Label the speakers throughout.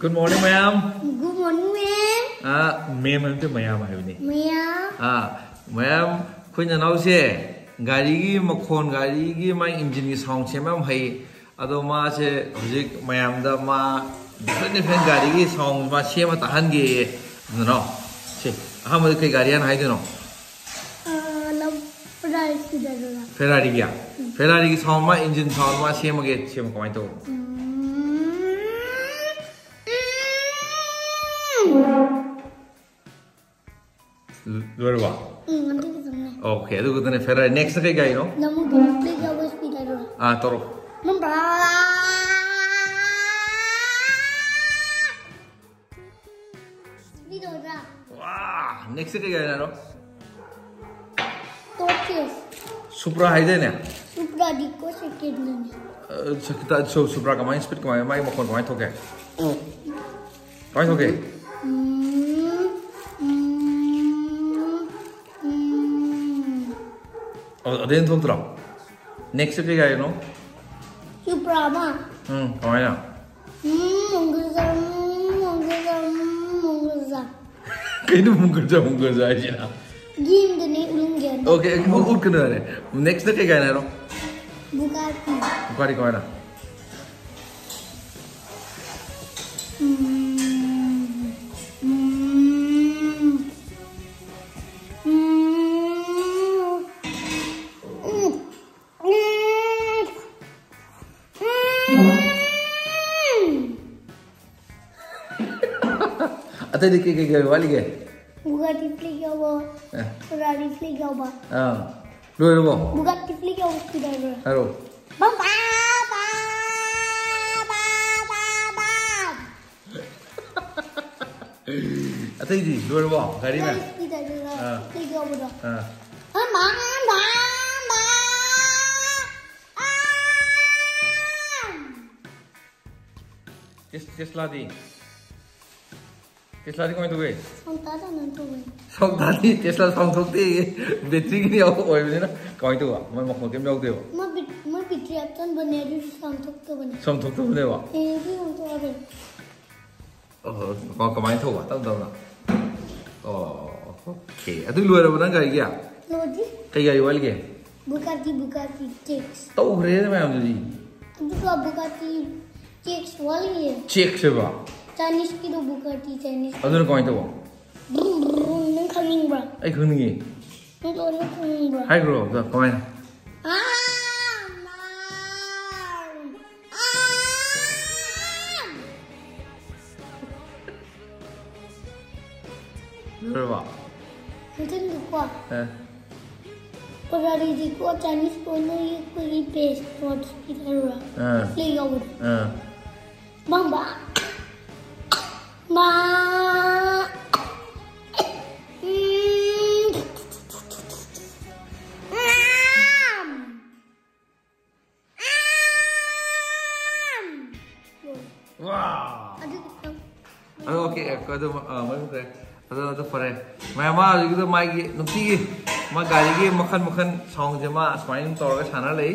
Speaker 1: Good morning ma'am.
Speaker 2: Good morning ma'am.
Speaker 1: À, ma'am em tên ma'am hay vậy?
Speaker 2: Ma'am.
Speaker 1: À, ma'am, khuyên nhà nấu xe. Gari gi mà khôn gari gi mà engine gi sound xe ma'am hay. À đó mà xe, hụi ma'am đó mà different different gari gi sound mà xe mà tahan gi, nó nó. Xe, à mà cái gari anh hay thế ờ, nó. Ferrari kia. Ferrari gi sound mà engine sound mà xe mà cái xe mà cái máy tàu. Doerwa. Oke, itu kita Vera. Next day, gaya, no?
Speaker 2: Namun gue jago spider.
Speaker 1: Ah, toro.
Speaker 2: Membara.
Speaker 1: Wah, next kayak gaya, no?
Speaker 2: Torches.
Speaker 1: Supra aja nih.
Speaker 2: next day. kos sedikit nih.
Speaker 1: Kita so Supra kemarin speed kemarin, kemarin mau kemarin tuh kayak. Kemarin tuh kayak. 어디는 돈 들어? Next week I know.
Speaker 2: You brahma.
Speaker 1: 응, 어머야.
Speaker 2: 음, 몽글자, 몽글자, 몽글자.
Speaker 1: 걔도 몽글자, 몽글자 아니야.
Speaker 2: 김드니 울릉겐.
Speaker 1: 오케이, 울끈 하네. Next week I know.
Speaker 2: 부가티.
Speaker 1: 부가티 거야.
Speaker 2: 음.
Speaker 1: Atay di kay gawa walige.
Speaker 2: Bugat tifli gawa. Ora tifli gawa.
Speaker 1: Ah. Luwe luwe.
Speaker 2: Bugat tifli gawa kidai luwe.
Speaker 1: Haro.
Speaker 2: Bam bam bam bam bam bam.
Speaker 1: Atay di luwe luwe. Gari Ah.
Speaker 2: Gue.
Speaker 1: Tesla
Speaker 2: Ma bit ma Eh cái đấy ye.
Speaker 1: check xem vào
Speaker 2: Chinese ki do Bugatti Chinese. tôi
Speaker 1: coi tôi à
Speaker 2: Brum brum nang khaming bra.
Speaker 1: ấy không gì
Speaker 2: Nang to nang khaming bra.
Speaker 1: hai rồi rồi coi này
Speaker 2: Ah! Ah!
Speaker 1: rồi vào
Speaker 2: Nang ko kwa.
Speaker 1: à
Speaker 2: Ferrari di ko Chinese ko no ye ko i paste to speeder. Mamba. Ma. Okay okay,
Speaker 1: मैं मा मा गाड़ी के मखन मखन सौ जमा मैं तौर छाना लाई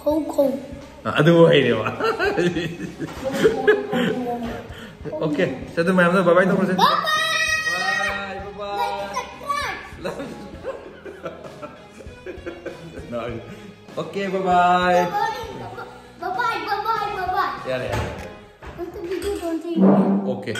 Speaker 2: ಖರ ಹೆಂಗಲೆ
Speaker 1: ಅದು ಮಾ ಅಂತ ಹ್ಯಾಂಗೆ ಅಮ್ ಹೈದು Coke some light, mommy. ಮಿತ್ any Coke some light. Meat bang na. ಹಾ ಅದಕ್ಕೆ ಅದಕ್ಕೆ Chin chin. Coco. ಅದು ಹೈರೇವಾ ಓಕೆ ಸದು ಮ್ಯಾಮ್ ಬಾಯ್ ಬಾಯ್ ತಗೊಳ್ಸಿ Bye
Speaker 2: bye
Speaker 1: bye bye. Okay bye Bye
Speaker 2: bye. Bye bye. Bye bye.
Speaker 1: ಯಾರೇ
Speaker 2: Untuk video don't say.
Speaker 1: Okay